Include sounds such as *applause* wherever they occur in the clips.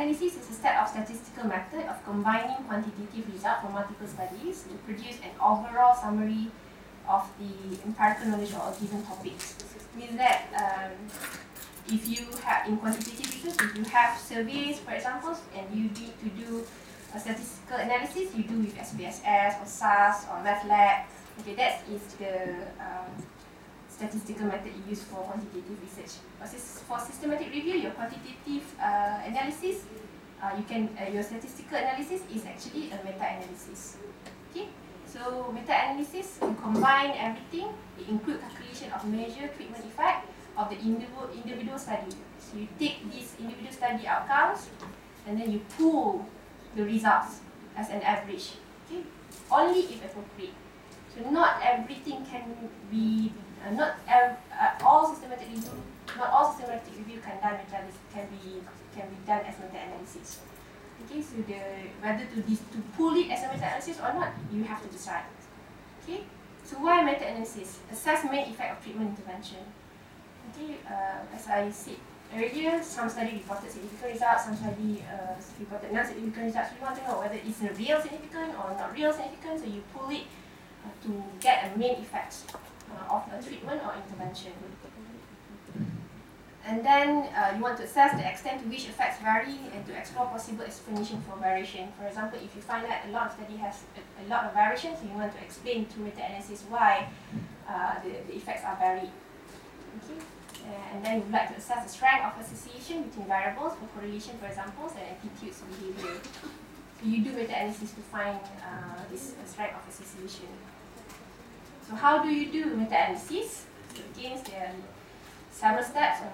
Meta-analysis is a set of statistical method of combining quantitative results from multiple studies to produce an overall summary of the empirical knowledge of a given topic. Means that um, if you have in quantitative research, if you have surveys, for example, and you need to do a statistical analysis, you do with SPSS or SAS or MATLAB. Okay, that is the um, statistical method you use for quantitative research. For systematic review, your quantitative uh, analysis, uh, you can uh, your statistical analysis is actually a meta-analysis. Okay, so meta-analysis you combine everything. It include calculation of measure treatment effect of the individual individual study. So you take these individual study outcomes, and then you pool the results as an average. Okay, only if appropriate. So not everything can be uh, not uh, all systematic review, not all systematic review can done can be can be done as meta-analysis. Okay, so the whether to this to pull it as a meta-analysis or not, you have to decide. Okay, so why meta-analysis? Assess main effect of treatment intervention. Okay, uh, as I said earlier, some study reported significant results, some study uh, reported non-significant results. You want to know whether it's a real significant or not real significant, so you pull it to get a main effect uh, of a treatment or intervention. And then uh, you want to assess the extent to which effects vary and to explore possible explanation for variation. For example, if you find that a lot of study has a, a lot of variations, you want to explain through meta-analysis why uh, the, the effects are varied. Okay. Uh, and then you would like to assess the strength of association between variables for correlation, for example, and attitudes behavior. So you do meta-analysis to find uh, this strength of association. So how do you do meta-analysis? So again, there are several steps on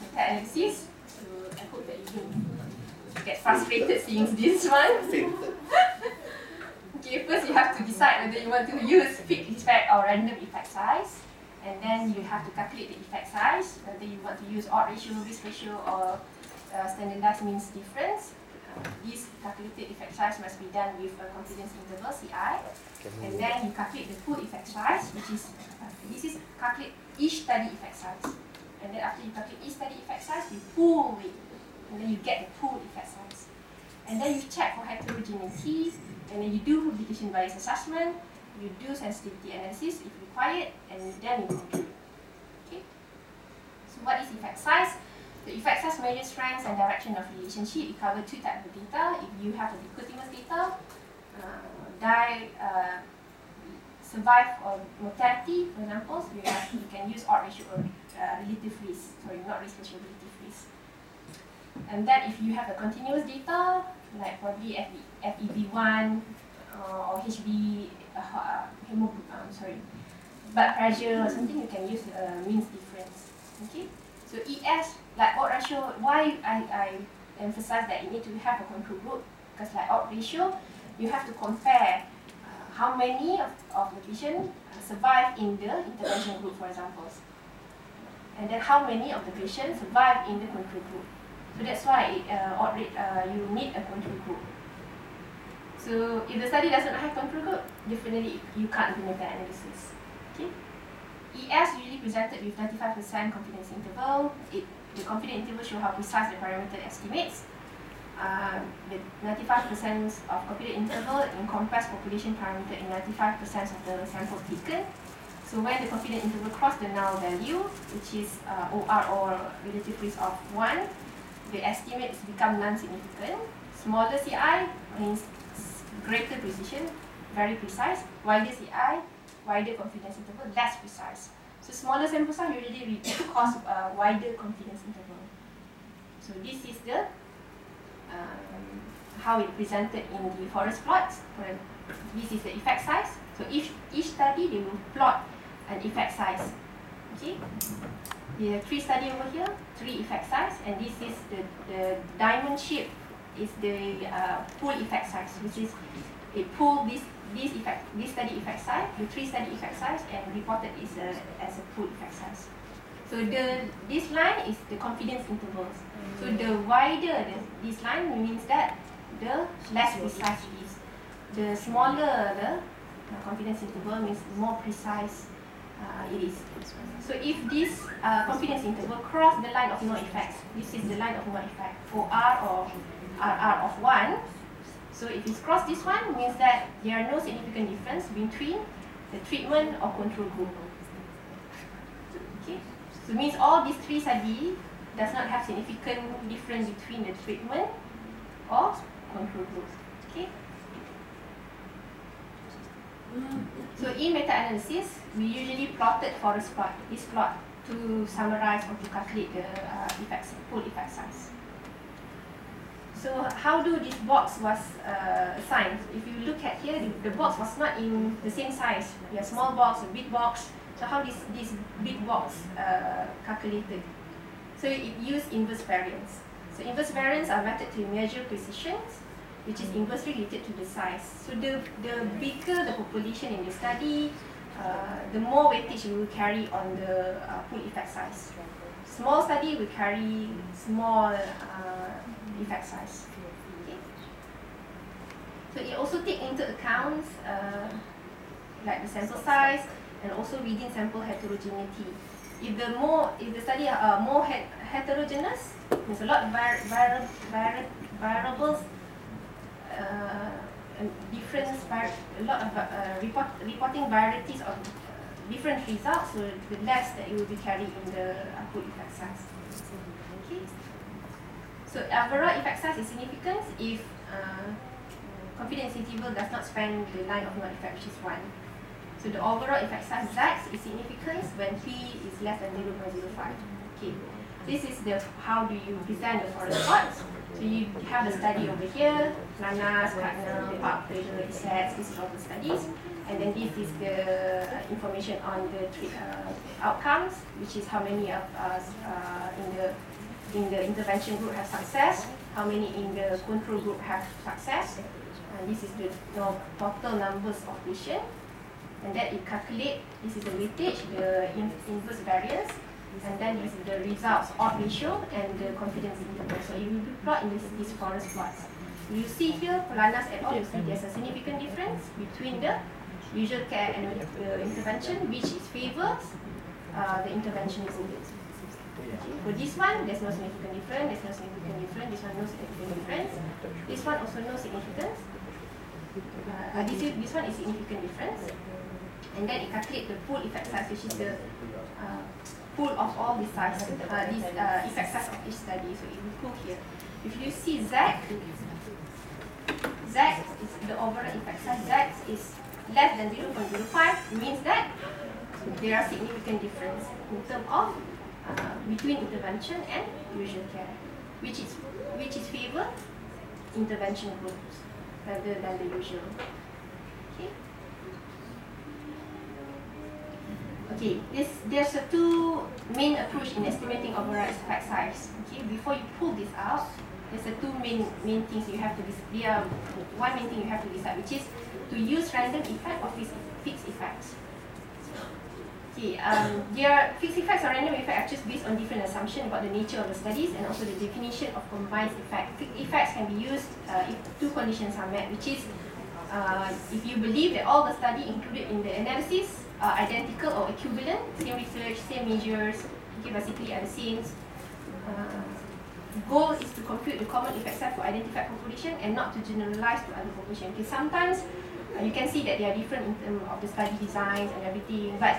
meta-analysis. So I hope that you don't get frustrated seeing this one. *laughs* okay, first you have to decide whether you want to use fixed effect or random effect size. And then you have to calculate the effect size, whether you want to use odd ratio, risk ratio, or uh, standardized means difference. This calculated effect size must be done with a confidence interval, CI. And then you calculate the pool effect size, which is, uh, this is calculate each study effect size. And then after you calculate each study effect size, you pool it. And then you get the pool effect size. And then you check for heterogeneity, and then you do publication bias assessment, you do sensitivity analysis if required, and then you conclude. Okay? So what is effect size? The effects size measures strength and direction of relationship. It covers two types of data. If you have a dichotomous data, uh, die, uh, survive or mortality, for example, so you, have, you can use odd ratio or uh, relative risk. Sorry, not risk ratio, relative risk. And then if you have a continuous data, like probably FEV1 uh, or HB, uh, uh, hemoglobin, sorry, blood pressure or something, you can use uh, means difference. Okay, so ES, like odd ratio, why I, I emphasize that you need to have a control group, because like odd ratio, you have to compare uh, how many of, of the patient uh, survive in the intervention group, for example. And then how many of the patients survive in the control group. So that's why uh, odd rate, uh, you need a control group. So if the study does not have control group, definitely you can't do meta-analysis. Okay? ES usually presented with 95% confidence interval. It, the confidence interval show how precise the parameter estimates uh, the 95% of confidence interval encompass population parameter in 95% of the sample taken. So when the confidence interval cross the null value, which is uh, OR or relative risk of 1, the estimates become non-significant. Smaller CI means greater precision, very precise. Wider CI, wider confidence interval, less precise. So smaller sample size usually cause uh, wider confidence interval. So this is the um, how it presented in the forest plots. This is the effect size. So each, each study, they will plot an effect size. Okay? The three study over here, three effect size, and this is the, the diamond shape is the uh, pool effect size, which is it pool this this effect this study effect size, the three study effect size, and reported is a, as a pool effect size. So the this line is the confidence intervals. So the wider the, this line means that the less precise it is. The smaller the confidence interval means more precise uh, it is. So if this uh, confidence interval cross the line of no effects, this is the line of no effect, OR or RR of 1. So if it's cross this one, means that there are no significant difference between the treatment or control group. Okay, so means all these three studies does not have significant difference between the treatment or control group. Okay. So in meta-analysis, we usually plotted forest plot, this plot, to summarize or to calculate the uh, effects, full effect size. So how do this box was uh, assigned? If you look at here, the, the, box was not in the same size. We have small box, a big box. So how this this big box uh, calculated? So it used inverse variance. So inverse variance are method to measure precisions which is inversely related to the size. So the, the bigger the population in the study, uh, the more weightage we will carry on the uh, pool effect size. Small study will carry small uh, effect size. So it also take into account uh, like the sample size and also within sample heterogeneity. If the more, if the study are more heterogeneous, there's a lot of var var var variables uh, different a lot of uh, report, reporting varieties of uh, different results, so the less that it will be carried in the output effect size. So overall effect size is significant if uh, confidence interval does not span the line of no effect, which is 1. So the overall effect size Z is significant when P is less than 0.05. Okay. This is the how do you present the forest plots. So you have the study over here, Nanas, Cardinal, Park, Fraser, sets, this is all the studies. And then this is the information on the uh, outcomes, which is how many of us uh, in the in the intervention group have success, how many in the control group have success. And this is the total numbers of patients. And then you calculate, this is the weightage, the inverse variance, and then this is the results of ratio and the confidence interval. So it will be plot in this, this forest plots. You see here, Polanas et al., you see there's a significant difference between the usual care and the intervention, which is favors uh, the interventionism. Okay. For this one, there's no significant difference, there's no significant difference, this one no significant difference, this one also no significance. Uh, this, is, this one is significant difference. And then it calculates the full effect size, which is the uh, pool of all the size, uh, this uh, effect size of each study. So it will go here. If you see Z, Z is the overall effect size. Z is less than 0.05 means that there are significant difference in terms of uh, between intervention and usual care, which is which is favor intervention groups rather than the usual. Okay. Okay, this, there's a two main approach in estimating overall effect size. Okay, before you pull this out, there's a two main main things you have to decide. one main thing you have to decide, which is to use random effect or fixed effects. Okay, um, their fixed effects or random effect are just based on different assumptions about the nature of the studies and also the definition of combined effect. Fixed effects can be used uh, if two conditions are met, which is uh, if you believe that all the study included in the analysis are identical or equivalent, same research, same measures, okay, basically are the same. Uh, goal is to compute the common effect size for identified population and not to generalize to other population. Okay, sometimes uh, you can see that they are different in terms of the study designs and everything, but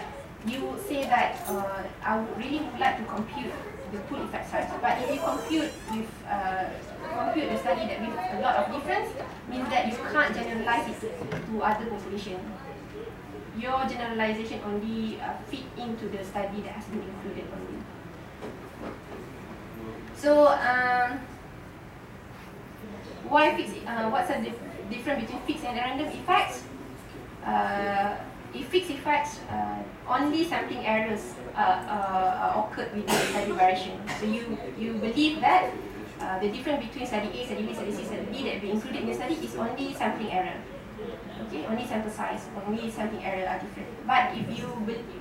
you say that uh, I would really like to compute the pool effect size. But if you compute with uh, compute the study that with a lot of difference, means that you can't generalize it to other population your generalization only uh, fit into the study that has been included only. So, um, why fix? Uh, what's the dif difference between fixed and random effects? Uh, if fixed effects, uh, only sampling errors uh, uh, occurred within the study variation. So you you believe that uh, the difference between study A, study B, study C, study D that we included in the study is only sampling error okay, only sample size, only sampling error are different. But if you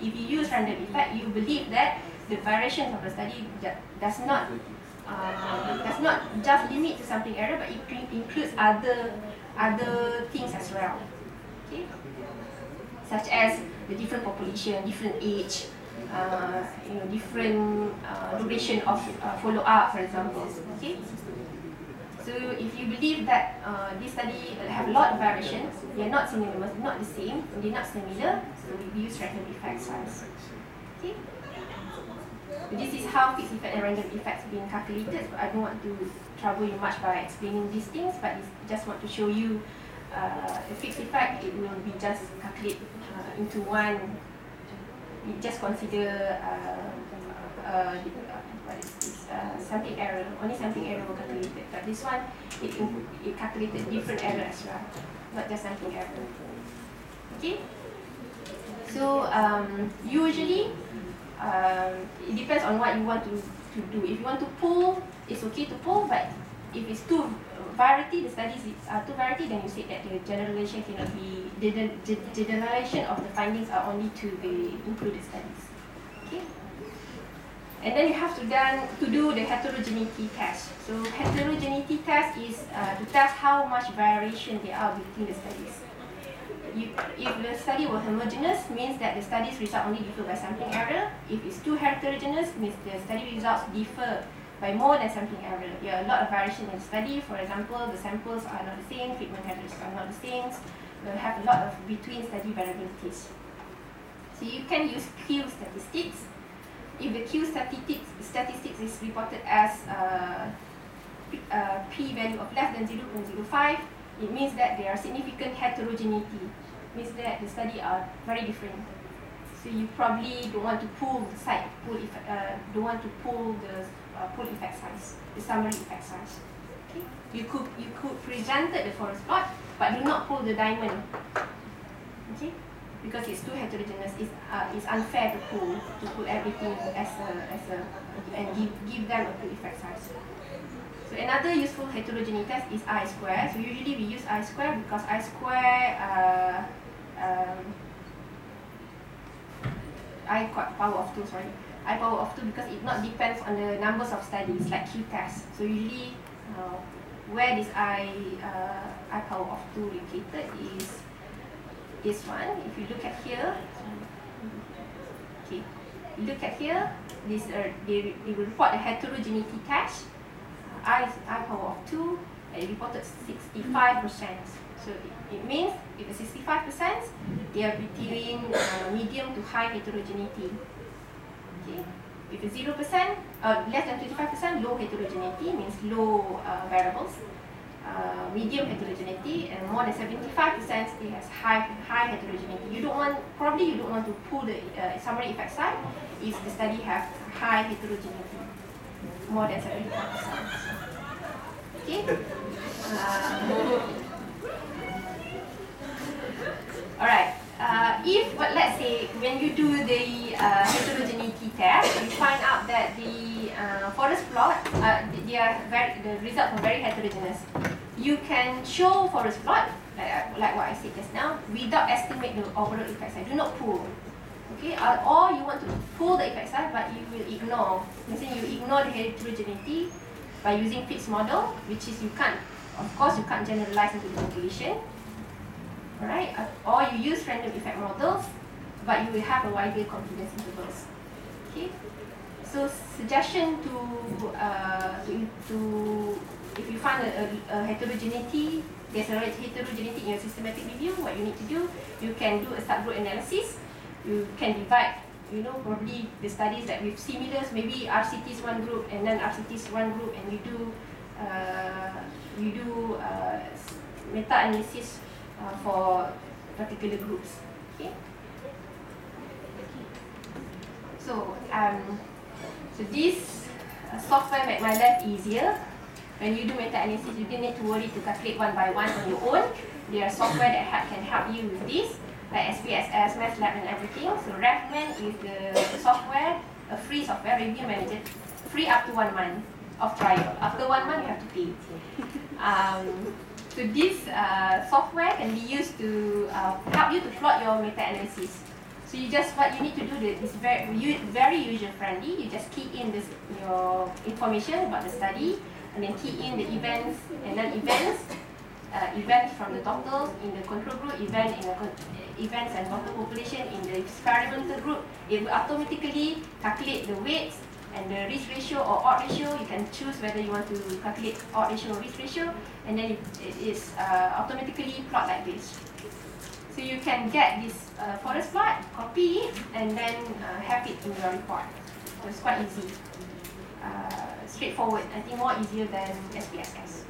if you use random effect, you believe that the variations of the study does not uh, does not just limit to sampling error, but it includes other other things as well. Okay. Such as the different population, different age, uh, you know, different uh, duration of uh, follow-up, for example. Okay. So if you believe that uh, this study have a lot of variations, they are not synonymous, not the same, they're not similar, so we use random effect size. Okay. This is how fixed effect and random effects being calculated. but I don't want to trouble you much by explaining these things, but I just want to show you uh, a fixed effect. It will be just calculated uh, into one. You just consider uh, uh, what is this? Uh, sampling error. Only sampling error will calculated. But this one, it it calculated different error as well, not just sampling error. Okay. So um, usually um, it depends on what you want to, to do. If you want to pull, it's okay to pull, but if it's too variety, the studies are too variety, then you say that the generalization cannot be, the, the, the generalization of the findings are only to the included studies. Okay? And then you have to done to do the heterogeneity test. So heterogeneity test is uh, to test how much variation there are between the studies you, if the study was homogeneous, means that the study's result only differ by sampling error. If it's too heterogeneous, means the study results differ by more than sampling error. There are a lot of variation in the study. For example, the samples are not the same, treatment methods are not the same. We have a lot of between study variabilities. So you can use Q statistics. If the Q statistics, statistics is reported as uh, uh, p-value of less than 0.05, it means that there are significant heterogeneity. It means that the study are very different. So you probably don't want to pull the site, pull effect, uh, don't want to pull the uh, pull effect size, the summary effect size. Okay, you could you could present the forest plot, but do not pull the diamond. Okay, because it's too heterogeneous. It's uh, it's unfair to pull to pull everything as a as a and give give them a pull effect size. So another useful heterogeneity test is I square. So usually we use I square because I square uh, um, I power of 2, sorry. I power of 2 because it not depends on the numbers of studies like Q test. So usually uh, where this I, uh, I power of 2 located is this one. If you look at here, okay, look at here, this uh, they, they will report the heterogeneity test I, I power of 2, it reported 65%. So it, it means if it's 65%, they are between uh, medium to high heterogeneity. Okay. If it's 0%, uh, less than 25%, low heterogeneity means low uh, variables. Uh, medium heterogeneity and more than 75% it has high high heterogeneity. You don't want probably you don't want to pull the uh, summary effect side if the study have high heterogeneity more than 75%. Okay. Uh, *laughs* all right. Uh, if, but let's say, when you do the uh, heterogeneity you find out that the uh, forest plot, uh, they are very, the results are very heterogeneous. You can show forest plot, like, like what I said just now, without estimate the overall effect size. Do not pull. Okay, uh, or you want to pull the effect size, but you will ignore. Meaning you ignore the heterogeneity by using fixed model, which is you can't, of course, you can't generalize into the population, right? Or you use random effect models, but you will have a wider confidence intervals. Okay. So suggestion to uh, to, to if you find a, a, a heterogeneity, there's a heterogeneity in your systematic review. What you need to do, you can do a subgroup analysis. You can divide you know, probably the studies that with similars, maybe RCT is one group and then RCT is one group and you do uh, you do uh, meta-analysis uh, for particular groups. Okay. So, um, so this uh, software make my life easier. When you do meta-analysis, you don't need to worry to calculate one by one on your own. There are software that ha can help you with this like SPSS, MATLAB and everything. So RefMan is the software, a free software review manager, free up to one month of trial. After one month, you have to pay. Um, so this uh, software can be used to uh, help you to plot your meta-analysis. So you just, what you need to do is very, very user-friendly. You just key in this, your information about the study, and then key in the events, and then events, uh, events from the total in the control group, event in the events and total population in the experimental group, it will automatically calculate the weights and the risk ratio or odd ratio. You can choose whether you want to calculate odd ratio or risk ratio, and then it, it is uh, automatically plot like this. So you can get this uh, forest plot, copy it, and then uh, have it in your report. So it's quite easy. Uh, straightforward. I think more easier than SPSS.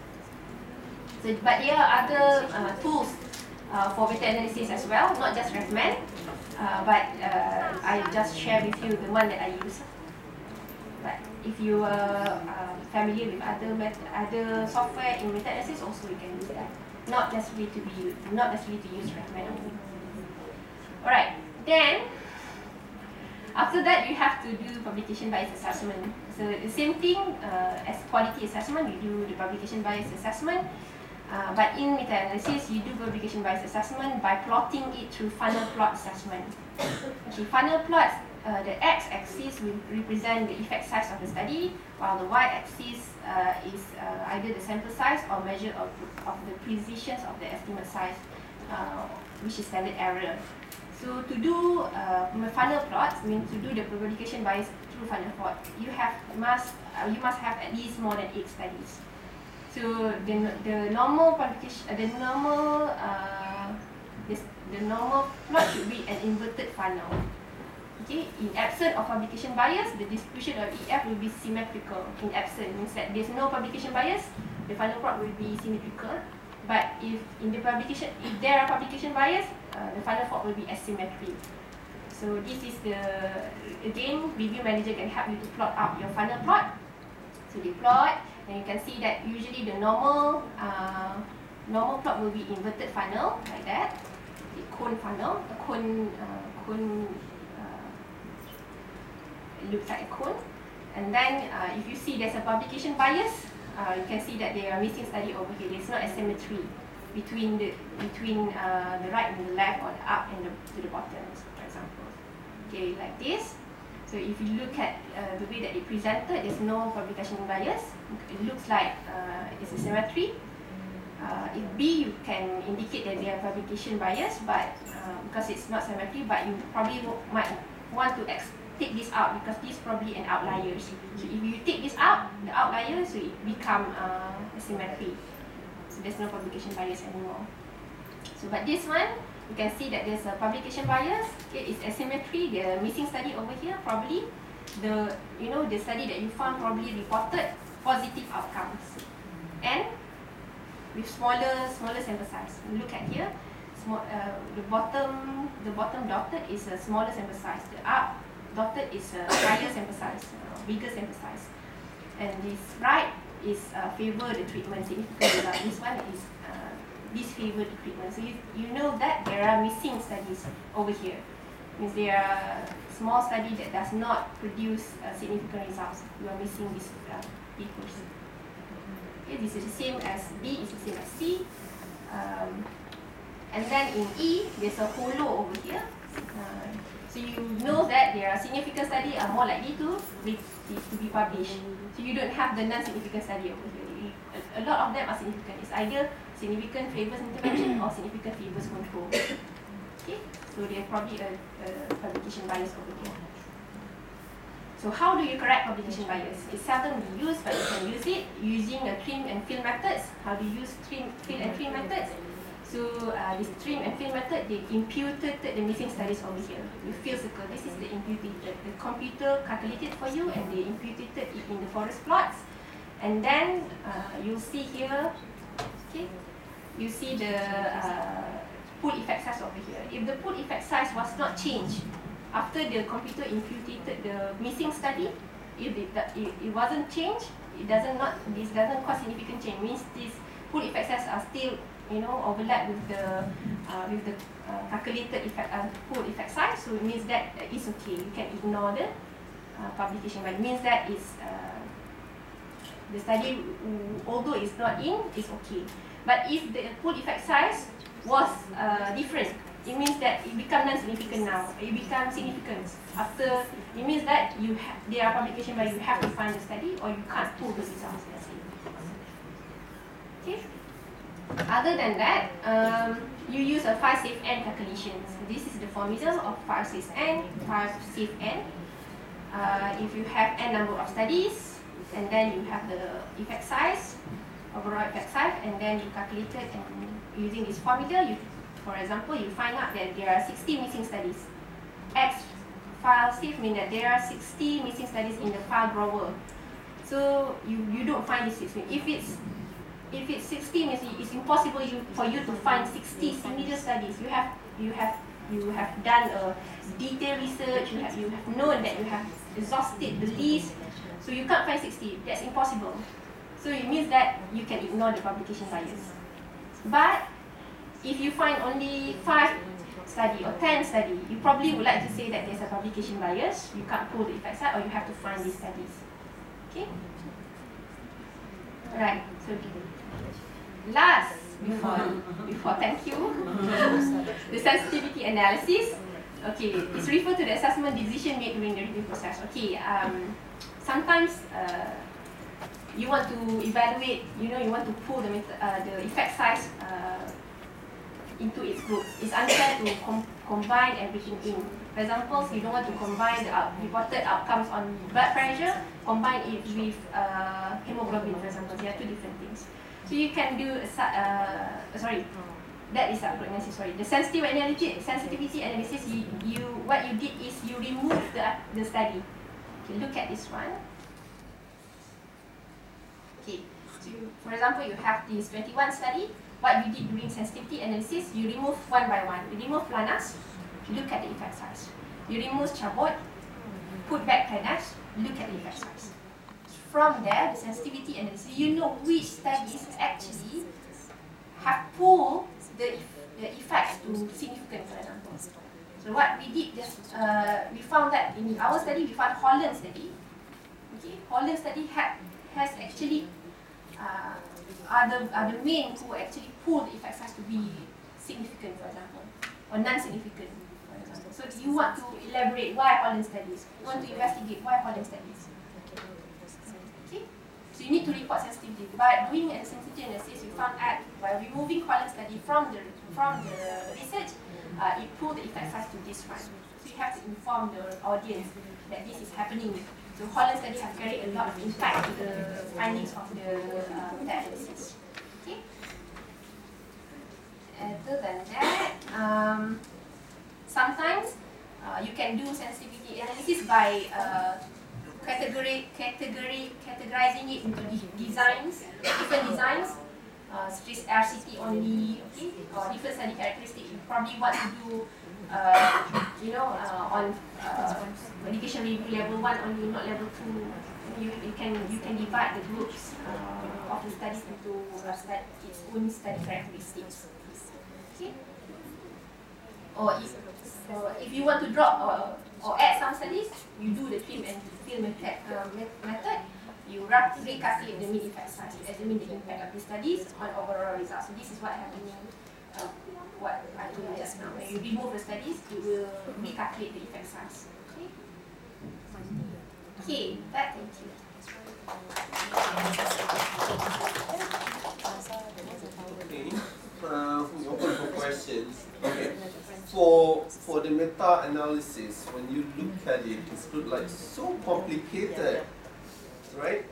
So, but there are other uh, tools uh, for meta-analysis as well, not just recommend, uh, but uh, I just share with you the one that I use. If you are uh, familiar with other other software in meta-analysis, also you can use that. Not necessarily to be not necessarily to use recommend only. Alright, then after that you have to do publication bias assessment. So the same thing uh, as quality assessment, you do the publication bias assessment. Uh, but in meta-analysis, you do publication bias assessment by plotting it through funnel plot assessment. Okay, funnel plots, uh, the x-axis will represent the effect size of the study, while the y-axis uh, is uh, either the sample size or measure of, of the precision of the estimate size, uh, which is standard error. So to do uh, funnel plots, means to do the publication bias through funnel plot, you have must uh, you must have at least more than eight studies. So the the normal publication, the normal uh, this, the normal plot should be an inverted funnel. Okay, in absence of publication bias, the distribution of EF will be symmetrical. In absence means that there's no publication bias, the funnel plot will be symmetrical. But if in the publication, if there are publication bias, uh, the funnel plot will be asymmetry. So this is the again, review manager can help you to plot out your funnel plot. So they plot, and you can see that usually the normal uh, normal plot will be inverted funnel like that, the cone funnel, a cone uh, cone looks like a cone. And then uh, if you see there's a publication bias, uh, you can see that they are missing study over here. There's no asymmetry between the between uh, the right and the left or the up and the to the bottom, for example. Okay, like this. So if you look at uh, the way that it presented, there's no publication bias. It looks like uh, it's a symmetry. Uh, if B, you can indicate that they have publication bias, but uh, because it's not symmetry, but you probably might want to take this out because this is probably an outlier. So if you take this out, the outlier, so it become uh, asymmetry. So there's no publication bias anymore. So but this one, you can see that there's a publication bias. It's asymmetry. The missing study over here probably the you know the study that you found probably reported positive outcomes and with smaller smaller sample size. Look at here. Small, uh, the bottom the bottom dotted is a smaller sample size. The up dotted is a higher sample size, uh, bigger sample size. And this right is uh, favor the treatment significant result. This one is uh, disfavor the treatment. So you, you know that there are missing studies over here. Means there are small study that does not produce uh, significant results. You are missing this uh, papers. Okay, this is the same as B, is the same as C. Um, and then in E, there's a holo over here. Uh, are significant study are more likely to be, to be published. So you don't have the non-significant study over here. A, lot of them are significant. It's either significant favors intervention or significant favors control. Okay, so there's probably a, a publication bias over here. So how do you correct publication bias? It's seldom used, but you can use it using a trim and fill methods. How do you use trim, fill and trim methods? So uh, this trim and fill method, they imputed the missing studies over here. You fill circle. This is the imputed. The computer calculated for you and they imputed it in the forest plots. And then uh, you'll see here, okay, you see the uh, pool effect size over here. If the pool effect size was not changed after the computer imputed the missing study, if it, it, it wasn't changed, it doesn't not this doesn't cause significant change. Means these pool effect size are still you know, overlap with the uh, with the uh, calculated effect uh, pool effect size. So it means that uh, it's okay. You can ignore the uh, publication, but it means that is uh, the study, although it's not in, is okay. But if the pool effect size was uh, different, it means that it becomes non-significant now. It becomes significant after. It means that you have there are publication, but you have to find the study, or you can't pull the results. Okay. Other than that, um, you use a 5 safe n calculation. This is the formula of 5 safe n, 5 safe n. Uh, if you have n number of studies, and then you have the effect size, overall effect size, and then you calculate it and using this formula, you, for example, you find out that there are 60 missing studies. X file safe means that there are 60 missing studies in the file drawer. So you, you don't find this 60. If it's if it's 60 means it's impossible you, for you to find 60 similar studies. You have you have you have done a detailed research, you have you have known that you have exhausted the list, so you can't find 60. That's impossible. So it means that you can ignore the publication bias. But if you find only five study or 10 study, you probably would like to say that there's a publication bias, you can't pull the effect side or you have to find these studies. Okay? Right, so last before before thank you. The sensitivity analysis. Okay it's referred to the assessment decision made during the review process. Okay um sometimes uh, you want to evaluate you know you want to pull the uh, the effect size uh, into its groups. It's unfair to com combine everything in. For example you don't want to combine the out reported outcomes on blood pressure combine it with uh, hemoglobin for example. They are two different things So you can do, uh, sorry, that is a prognosis, sorry. The sensitivity analysis, sensitivity analysis, you, you, what you did is you remove the, the study. Okay, look at this one. Okay, so you, for example, you have this 21 study. What you did during sensitivity analysis, you remove one by one. You remove planas, look at the effect size. You remove chabot, put back planas, look at the effect size from there, the sensitivity analysis, you know which studies actually have pulled the, the effects to significant, for example. So what we did, just, uh, we found that in our study, we found Holland study. Okay, Holland study had, has actually uh, are, the, are the main who actually pull the effect size to be significant, for example, or non-significant, for example. So do you want to elaborate why Holland studies, you want to investigate why Holland studies. So you need to report sensitivity. By doing a sensitivity analysis, we found out by removing Holland study from the from the research, uh, it pulled the effect size to this one. So you have to inform the audience that this is happening. So Holland study has carried a lot of impact to the findings of the uh, analysis. Okay. Other than that, um, sometimes uh, you can do sensitivity analysis by uh, category, category, categorizing it into designs, different designs, uh, as RCT only, okay, or different study characteristics. You probably want to do, uh, you know, uh, on uh, medication review level one only, not level two. You, you can you can divide the groups uh, of the studies into uh, study, its own study characteristics. Okay. Or if, so if you want to drop or, or add some studies, you do the trim and fill method, uh, method you roughly calculate the mean effect size to determine the impact of the studies on overall results. So this is what happening, uh, what I told you just now. When you remove the studies, it will recalculate the effect size. Okay, okay that thank you. Okay, uh, open for questions. Okay for for the meta analysis, when you look at it, it's like so complicated, right?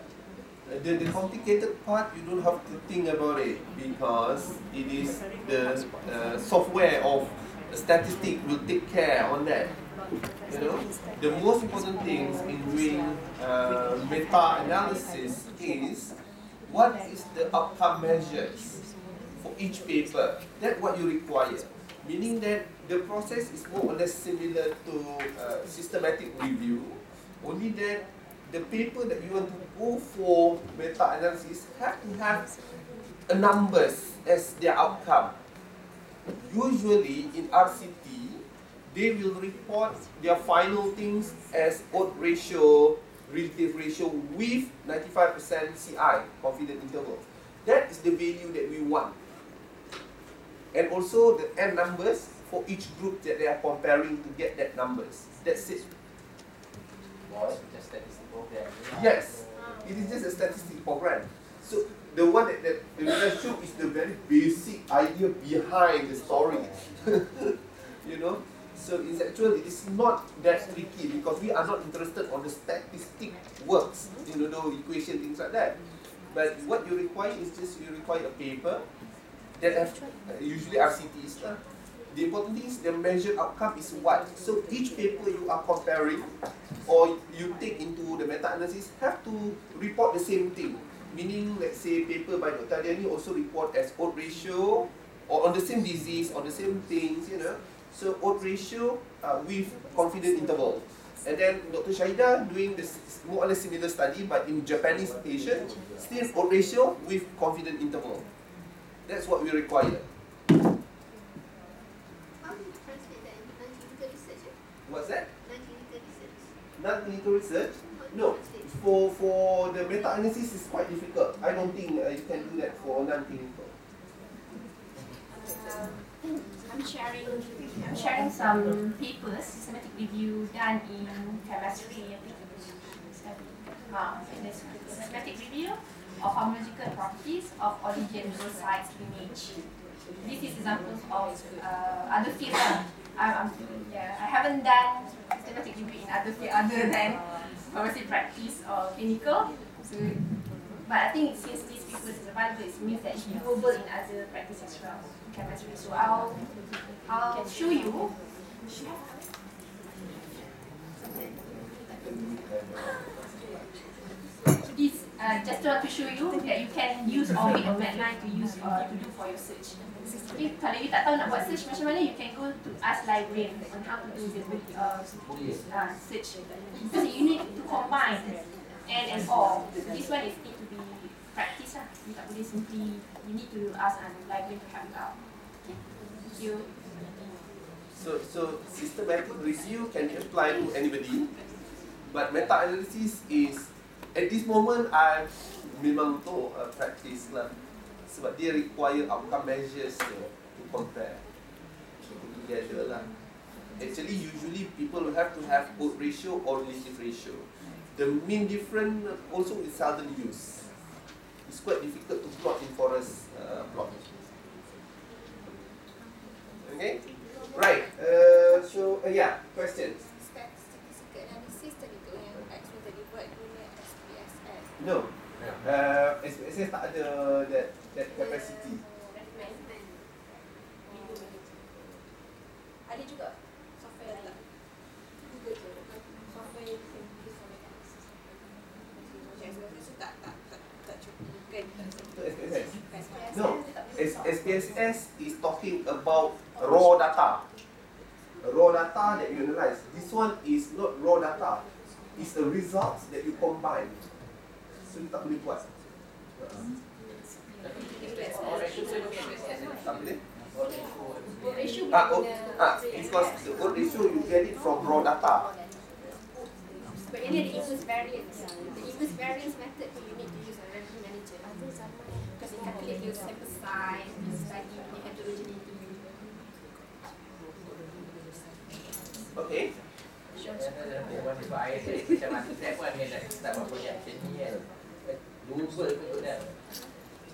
The, the complicated part, you don't have to think about it because it is the uh, software of statistic will take care on that. You know, the most important things in doing uh, meta-analysis is what is the outcome measures for each paper. That's what you require. Meaning that the process is more or less similar to uh, systematic review, only that the paper that you want to go for meta-analysis have to have a numbers as their outcome. Usually in RCT, they will report their final things as odds ratio, relative ratio with 95% CI, confidence interval. That is the value that we want. And also the N numbers for each group that they are comparing to get that numbers. That's it. Was just statistical program. Yes, it is just a statistic program. So the one that, that the relationship is the very basic idea behind the story. *laughs* you know? So it's actually it's not that tricky because we are not interested on the statistic works, you know, the equation, things like that. But what you require is just you require a paper that have uh, usually RCTs. The important thing is the measured outcome is what. So each paper you are comparing or you take into the meta-analysis have to report the same thing. Meaning, let's say paper by Dr. Adiani also report as odd ratio or on the same disease, on the same things, you know. So odd ratio uh, with confidence interval. And then Dr. Shahida doing this more or less similar study but in Japanese patient, still odd ratio with confidence interval. That's what we require. How do you translate that into non-clinical research? eh? What's that? Non-clinical research. Non-clinical research? No. For for the meta-analysis is quite difficult. I don't think uh, you can do that for non-clinical. Um, I'm sharing I'm sharing some papers, systematic review done in chemistry study. Uh, so there's systematic review of pharmacological properties of oligonucleotides lineage. This is examples of uh, other fields. I'm, I'm, yeah, I haven't done systematic review in other field other than pharmacy practice or clinical. So, but I think since this paper is available, it means that it's doable in other practice as well, chemistry. So I'll, I'll show you. This uh, just want to show you that you can use or Medline to use uh, to do for your search. Jadi kalau you tak tahu nak buat search macam mana, you can go to Ask Librarian on how to do the uh, uh, search. Because you need to combine and and all. This one is need to be practice lah. You tak boleh simply, you need to ask a librarian to help you out. Okay. Thank you. So so systematic review can applied to anybody, but meta-analysis is at this moment I memang untuk uh, practice lah sebab dia require outcome measures ya, to compare to put together lah. Actually usually people have to have odd ratio or relative ratio. The mean difference also is seldom used. It's quite difficult to plot in forest uh, plot. Okay? Right. Uh, so uh, yeah, questions. Stat- Statistical analysis tadi tu yang X tadi buat guna SPSS. No. Uh, SPSS tak ada that that capacity. Ada juga software Google yang tak tak tak tak SPSS. SPSS. No. S SPSS is talking about raw data. Raw data that you analyze. This one is not raw data. It's the results that you combine. So you tak boleh buat. Tak boleh. Ratio Ah, oh, ah, because the old ratio you get it from raw data. But ini ada inverse variance. The inverse variance method you need to use a revenue manager. Because it calculate your sample size, your study, your heterogeneity. Okay. Perempuan sebab air tu macam masa saya pun ada nak start buat projek macam ni kan Dah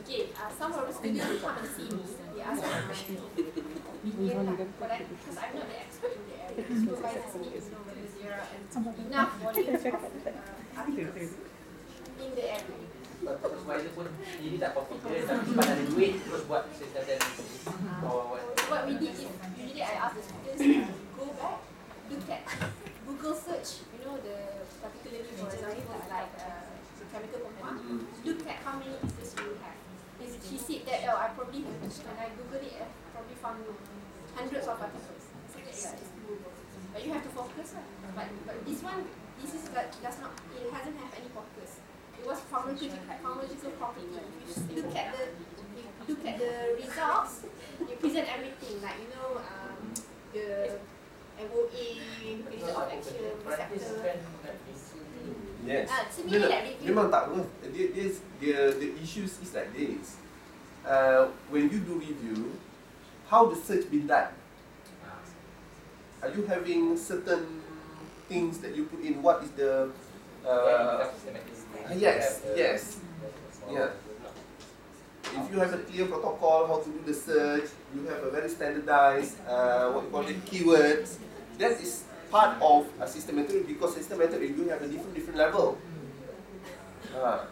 Okay, uh, some of the students come and see me. They ask me my opinion, but I, because I'm not the expert in the area, supervisors need to know whether there are enough volumes of *laughs* uh, articles in the area. Supervisor pun. Diri tak confident Tapi sebab ada duit terus buat sesuatu Or what? So what we did is usually I ask the students to go back, look at Google search, you know the particularly for example like uh, chemical compound, look at how many pieces you have. He said that oh I probably have when I Google it I probably found hundreds of articles. Said that yeah, it's. But you have to focus lah. But but this one this is like does not it hasn't have any focus. It was pharmacological pharmacological property. If you look at the look at the results, you present everything like you know um, the MOA, mechanism of action, receptor. Yes. Ah, No, similarly no, like memang tak apa. Dia, dia, dia, the issues is like this. Uh, when you do review, how the search been done? Are you having certain things that you put in? What is the uh, Systematic yes, yes, yeah. you have a clear protocol how to do the search, you have a very standardized uh, what you call it keywords. That is part of a system because system method you have a different different level. Ha.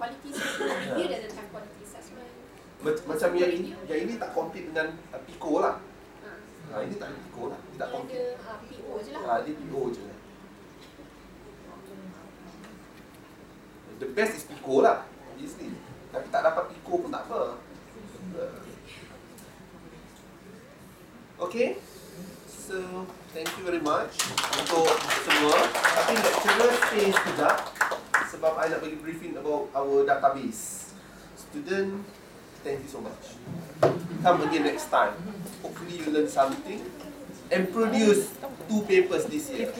Quality assessment. *laughs* Dia doesn't have quality assessment. Mac- Macam yang ini, yang ini tak compete dengan uh, Pico lah. Ha. Ha, ini tak Pico lah. Dia tak Dia compete. ada uh, PO je lah. Ha, dia Pico je. The best is Pico lah. Obviously. Tapi tak dapat Pico pun tak apa. *laughs* Okay. So, thank you very much untuk semua. Tapi lecturer stay sekejap sebab I nak bagi briefing about our database. Student, thank you so much. Come again next time. Hopefully you learn something and produce two papers this year.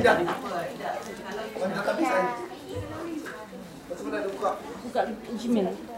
Tidak. Mana database I? Macam mana nak buka? Buka Gmail.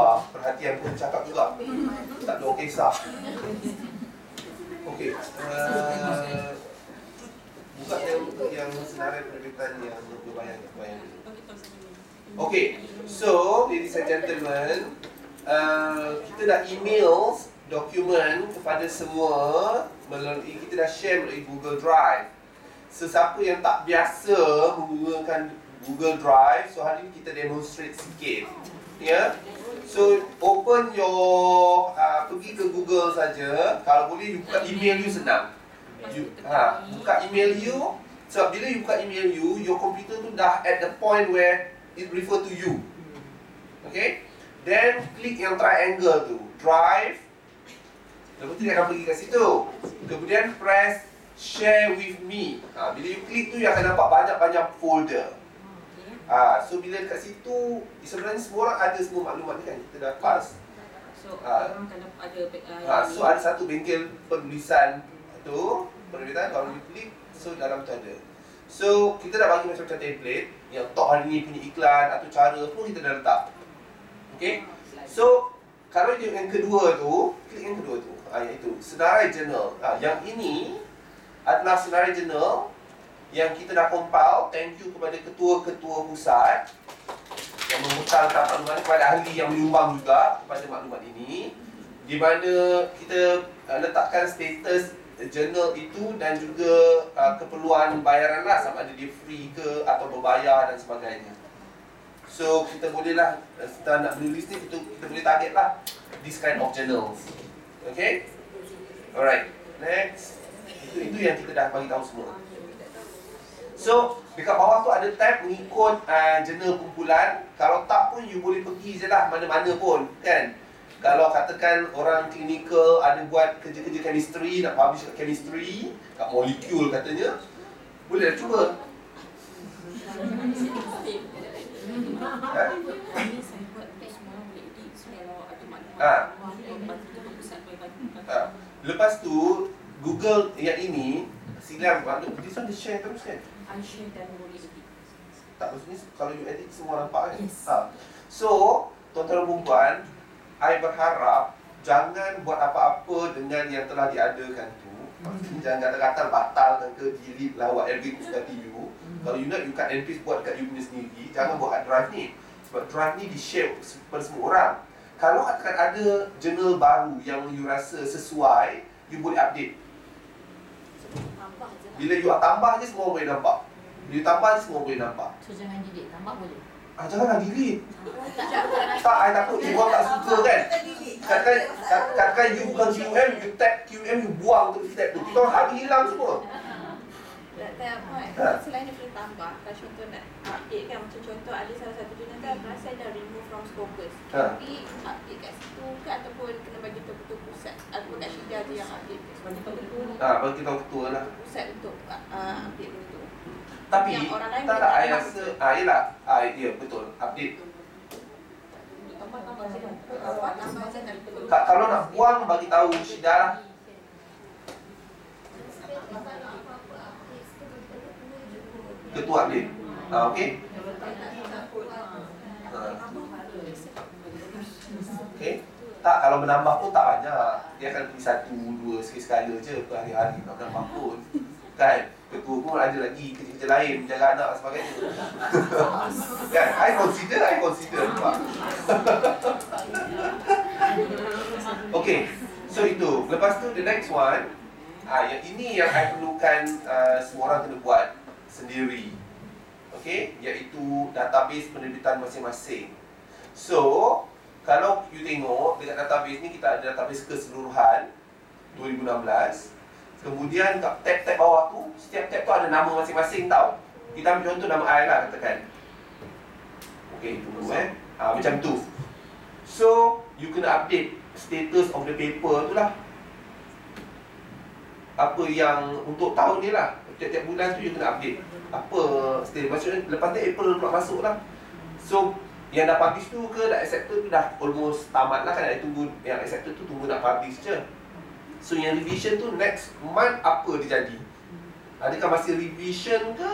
Allah, perhatian pun cakap juga. Tak ada orang kisah. Okey. Uh, buka yang yang senarai penerbitan yang berbayang bayang. Okey. So, ladies and gentlemen, uh, kita dah email dokumen kepada semua melalui kita dah share melalui Google Drive. Sesiapa yang tak biasa menggunakan Google Drive, so hari ni kita demonstrate sikit. Ya. Yeah? So open your uh, pergi ke Google saja. Kalau boleh you buka email you senang. You, ha, buka email you. Sebab bila you buka email you, your computer tu dah at the point where it refer to you. Okay? Then klik yang triangle tu, drive. Lepas tu dia akan pergi kat situ. Kemudian press share with me. Ha, bila you klik tu, you akan nampak banyak-banyak folder. Ha, so bila kat situ, sebenarnya semua orang ada semua maklumat ni kan kita dah pass. So, Ah. orang ada Ha, so ada satu bengkel penulisan tu, penerbitan kalau you klik, so dalam tu ada. So kita dah bagi macam-macam template yang top hari ni punya iklan atau cara pun kita dah letak. Okay? So kalau yang yang kedua tu, klik yang kedua tu. Ha, yang itu, senarai journal. Ha, yang ini adalah senarai journal yang kita dah compile. Thank you kepada ketua-ketua pusat yang membekalkan maklumat kepada ahli yang menyumbang juga kepada maklumat ini di mana kita uh, letakkan status journal itu dan juga uh, keperluan bayaran lah sama ada dia free ke atau berbayar dan sebagainya. So kita bolehlah uh, setelah nak menulis ni kita, kita boleh target lah this kind of journals. Okay? Alright. Next. Itu, itu yang kita dah bagi tahu semua. So, dekat bawah tu ada tab mengikut uh, jurnal kumpulan. Kalau tak pun you boleh pergi je lah mana-mana pun, kan? Kalau katakan orang klinikal ada buat kerja-kerja chemistry, nak publish kat chemistry, kat molekul katanya, boleh lah cuba. Ha? *laughs* Ah. Ha. Lepas tu Google yang ini silam maknuk this one dia share terus kan? I share dan boleh edit Tak maksudnya kalau you edit semua nampak kan? Yes. Ha. So, tuan-tuan dan perempuan, I berharap jangan buat apa-apa dengan yang telah diadakan tu. Maksudnya jangan kata-kata batalkan ke delete lah whatever itu suka you. Kalau you nak you cut and paste buat kat you punya sendiri, jangan buat kat drive ni. Sebab drive ni di-share per semua orang. Kalau katakan ada journal baru yang you rasa sesuai, you boleh update. Lah. Bila you tambah je semua boleh nampak. Bila you tambah je semua boleh nampak. So jangan delete, tambah boleh. Ah janganlah delete. Tak, I takut you orang tak suka kan. Katakan, kat- katakan you bukan QM, you tag QM, you buang tu step tu. Kita orang hari hilang semua. Tak tak apa. Ha. Selain daripada tambah, kalau contoh nak update kan macam contoh ada salah satu jurnal kan rasa dah remove from Scopus. Ha. Tapi update kat situ ke ataupun kena bagi betul-betul pusat ataupun kat Syida je yang update. Sebab kita betul Ha, bagi tahu ketua lah. pusat untuk uh, update betul. Tapi, Yang orang lain tak tak, I tambah. rasa, ah, yelah, ah, ya, betul, update. Kalau nak buang, bagi tahu Syida lah. Ketua update. Ah, okay? Ha. Okay? Tak, kalau menambah pun tak banyak. Dia akan pergi satu, dua, sekali-sekala je per hari-hari nak menambah pun. Kan? Ketua pun ada lagi kerja-kerja lain, menjaga anak dan sebagainya. *laughs* kan? I consider, I consider. *laughs* Okay, so itu. Lepas tu, the next one. Ah, yang ini yang I perlukan uh, semua orang kena buat sendiri. Okay, iaitu database penerbitan masing-masing. So, kalau you tengok dekat database ni kita ada database keseluruhan 2016. Kemudian kat tab-tab bawah tu, setiap tab tu ada nama masing-masing tau. Kita ambil contoh nama I lah katakan. Okay, tunggu eh. Ah, macam tu. So, you kena update status of the paper tu lah. Apa yang untuk tahun ni lah. Tiap-tiap bulan tu you kena update. Apa status. Maksudnya lepas tu April pula masuk lah. So, yang dah publish tu ke dah accepted tu dah almost tamat lah kan. Dah tunggu yang accepted tu tunggu nak publish je. So yang revision tu next month apa dia jadi? Adakah masih revision ke?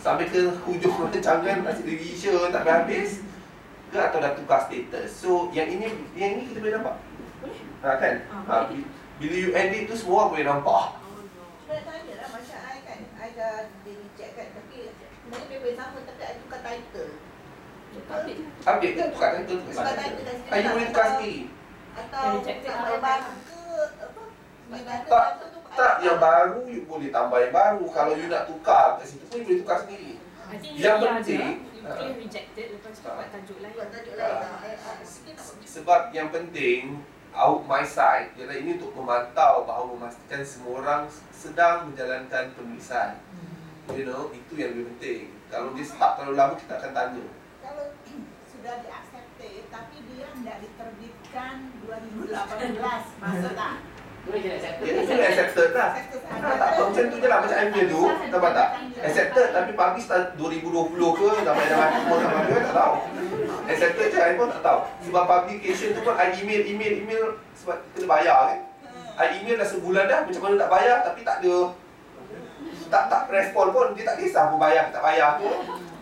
Sampai ke hujung *laughs* rancangan masih revision tak habis ke atau dah tukar status? So yang ini yang ini kita boleh nampak. Boleh. Ha kan? Ah, Ha, bila you edit tu semua orang boleh nampak. Cuba nak tanya lah macam I kan I dah di reject kan Tapi sebenarnya paper yang sama Tapi I tukar title Update je Update kan tukar title tu. Tukar title dah Ah, you boleh tukar sendiri. Atau tambah lah. baru ke Apa Tak, Tak, tukar. yang baru you boleh tambah yang baru. Kalau you nak tukar kat situ pun you boleh tukar sendiri. Yang penting, ah. clear rejected Lepas tu Ah. buat tajuk lain Buat tajuk lain Sikit nak buat Sebab yang penting out my side ialah ini untuk memantau bahawa memastikan semua orang sedang menjalankan penulisan. You know, itu yang lebih penting. Kalau dia stuck terlalu lama kita akan tanya. Kalau *clears throat* sudah di accepted Tapi dia tidak diterbitkan 2018 Masuk tak? Boleh je accept. Dia tu accepted lah. Accepted tak tahu macam tu je lah macam I'm tu Nampak tak? Accepted tapi publish tahun 2020 ke Sampai dah mati pun sama dia tak tahu *laughs* Accepted je I pun tak tahu. Sebab publication tu pun I email email email Sebab kena bayar kan. I email dah sebulan dah Macam mana tak bayar tapi tak ada. Tak tak respon pun Dia tak kisah pun bayar tak bayar ke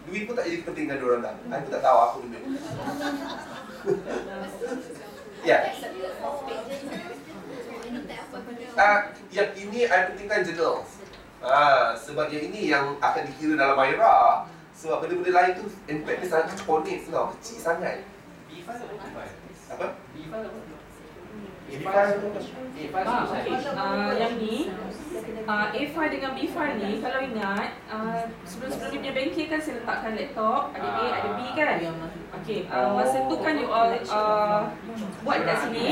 Duit pun tak jadi penting dengan diorang dah. I pun tak tahu apa benda. *laughs* Ya. *laughs* Ah, yang ini I pentingkan journal. Ah, sebab yang ini yang akan dikira dalam Maira. Sebab benda-benda lain tu impact dia sangat konik tau, kecil sangat. B file apa? B file? Apa? Ah, okay. Ah, yang ni ah, A file dengan B file ni kalau ingat ah, sebelum-sebelum dia punya banking kan saya letakkan laptop ada A ada B kan? Okey ah, masa tu kan you all ah, buat kat sini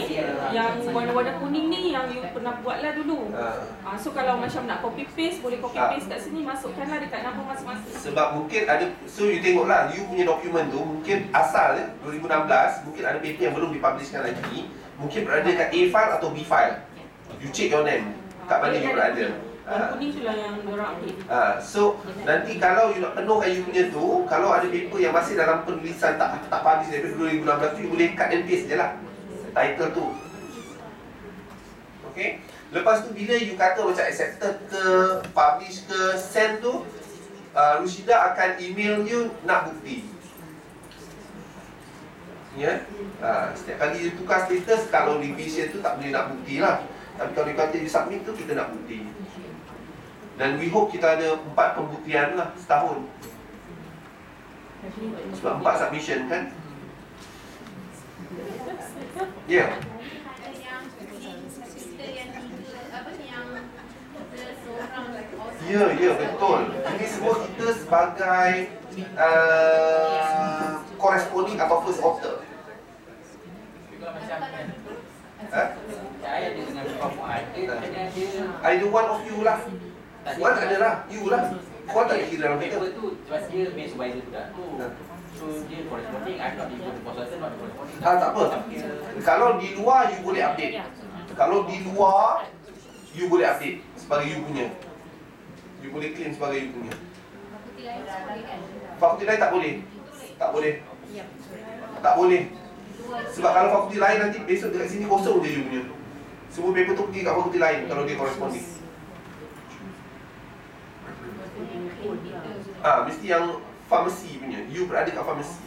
yang warna-warna kuning ni yang you pernah buat lah dulu. Ah, ah, so kalau macam nak copy paste boleh copy paste kat sini masukkanlah dekat nama masing-masing. Sebab mungkin ada so you tengoklah you punya dokumen tu mungkin asal ya 2016 mungkin ada paper yang belum dipublishkan lagi mungkin berada kat A file atau B file you check your name kat mana you berada update. Ah, so nanti kalau you nak penuhkan you punya tu, kalau ada paper yang masih dalam penulisan tak tak publish daripada 2016 tu, you boleh cut and paste je lah title tu. Okay? Lepas tu bila you kata macam accepted ke, publish ke, send tu, uh, Rushida akan email you nak bukti. Ya? Ha, setiap kali you tukar status, kalau revision tu tak boleh nak bukti lah. Tapi kalau you kata you submit tu, kita nak bukti. Dan we hope kita ada empat pembuktian lah setahun. Sebab empat submission kan? Ya. Yeah. Ya, ya betul. Ini semua kita sebagai uh, corresponding atau first author. Ha? Either one of you lah. tak One adalah you lah. Kau tak ada kira dalam kita. Paper tu sebab dia main supervisor budak tu. Ha. So dia corresponding, I'm not the consultant, not the corresponding. Ah, tak apa. Dia- Kalau di luar you boleh update. Kalau di luar you boleh update sebagai you punya. You boleh claim sebagai you punya. Fakulti lain tak boleh tak boleh. Tak boleh. Tak boleh. Sebab kalau fakulti lain nanti besok dekat sini kosong je you punya. Semua paper tu pergi kat fakulti lain kalau dia corresponding. Ah, mesti yang farmasi punya. You berada kat farmasi.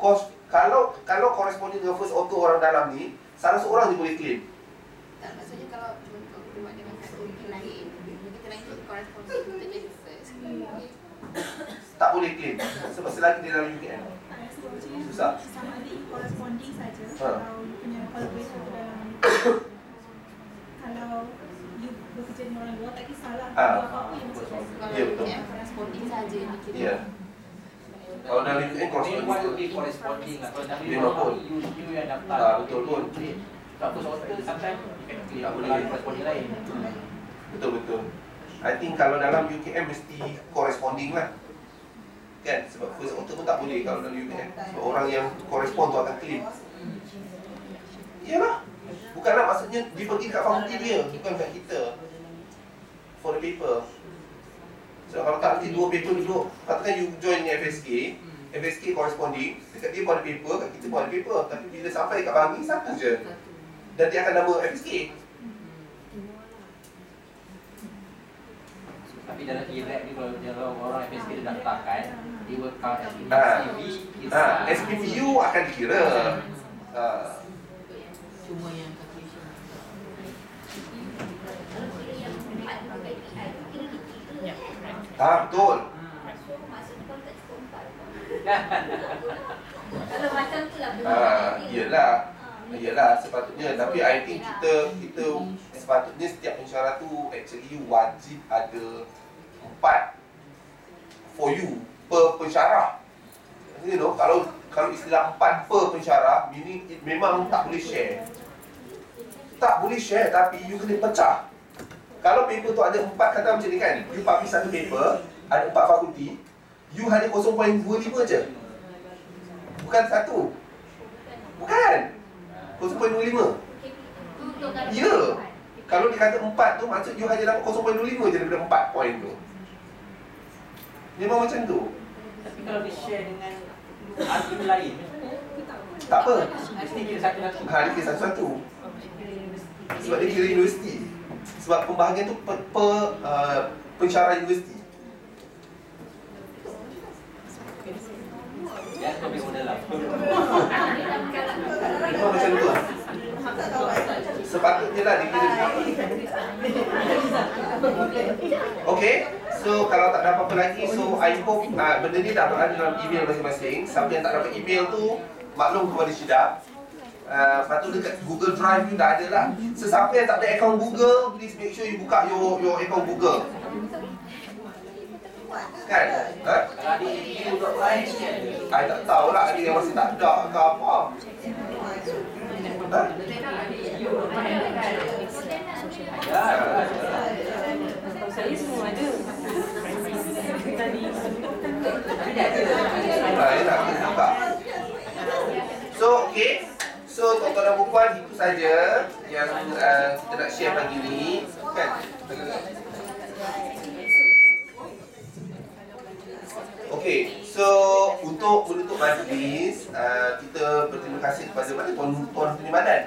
Kos kalau kalau corresponding dengan first author orang dalam ni, salah seorang je boleh claim. tak maksudnya kalau untuk buat dengan fakulti lain kita lain tu corresponding untuk jadi first okay. Tak boleh claim sebab selagi dia dalam UKM. Susah. Sama ada corresponding saja Ha. kalau you punya collaborator tu dalam *coughs* kalau you bekerja dengan orang luar tak kisahlah Ah. you apa-apa yang masuk kalau Ya, betul. corresponding saja kita Ya. Kalau dalam UKM Dia corresponding one betul. day corresponding lah. Kalau tapi Dia orang pun. you you yang daftar. Ah, betul pun. Tak apa sorter sometimes Tak tak boleh. boleh corresponding lain. Betul betul. I think kalau dalam UKM mesti corresponding lah. Kan? Sebab first author pun tak boleh kalau dalam UKM. Sebab orang yang correspond tu akan claim. Iyalah. Bukanlah maksudnya dia pergi kat fakulti dia, bukan kat kita. For the paper. So kalau tak nanti dua paper duduk, katakan you join FSK, FSK corresponding, dekat dia pun ada paper, kat kita pun ada paper. Tapi bila sampai kat Bangi, satu je. Dan dia akan nama FSK. Tapi dalam kira ni kalau kalau orang FSK dia daftarkan, dia will count as Ah. CV. is, Ha, uh, SPPU akan dikira. Cuma yang calculation. kalau kira yang kan Ha, betul. kalau macam tu lah Ha, iyalah. Iyalah sepatutnya tapi I think kita kita sepatutnya setiap pensyarah tu actually wajib ada empat for you per pensyarah. You know, kalau kalau istilah empat per pensyarah it memang tak boleh share. Tak boleh share tapi you kena pecah. Kalau paper tu ada empat kata macam ni kan, you publish satu paper, ada empat fakulti, you hanya 0.25 je. Bukan satu. Bukan. 0.25. Ya. Kalau dikata empat tu maksud you hanya dapat 0.25 je daripada empat point tu. Memang macam tu. Tapi kalau dia share dengan ahli lain, Tak apa. mesti kira satu-satu. Ha, dia kira satu-satu. Sebab dia kira universiti. Sebab pembahagian tu per, per uh, pensyarah universiti. Ya, kau ambil model lah. *laughs* Memang macam tu. Sepatutnya lah dia kira *laughs* Okay, so kalau tak ada apa-apa lagi, so I hope uh, benda ni dah berada dalam email masing-masing. Siapa yang tak dapat email tu, maklum kepada Syida. Uh, lepas tu dekat Google Drive you dah ada lah. Sesiapa yang tak ada account Google, please make sure you buka your your account Google. Kan? Ha? Ada. I tak tahulah ada yang masih tak ada ke apa. So, okay. So, tuan-tuan dan puan, itu saja yang uh, kita nak share pagi ni kan. Okey, so untuk menutup majlis, uh, kita berterima kasih kepada mana tuan tuan Menteri Badan.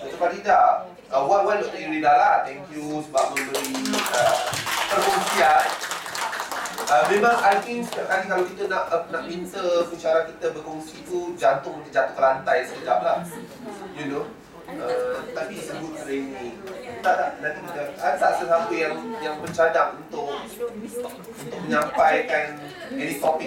Dr. Farida. Uh, one, one Dr. Irida lah. Thank you sebab memberi uh, perkongsian. Uh, memang I think setiap kali kalau kita nak uh, nak minta pensyarah kita berkongsi tu jantung mesti jatuh ke lantai sekejap lah. You know. Uh, tapi good training. Tak tak nanti ada tak sesiapa yang yang bercadang untuk untuk menyampaikan any topik